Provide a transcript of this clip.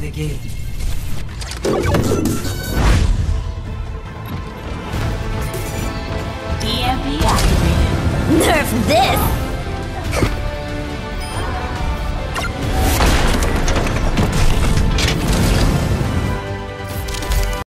the game. EMP activated. Nerf this!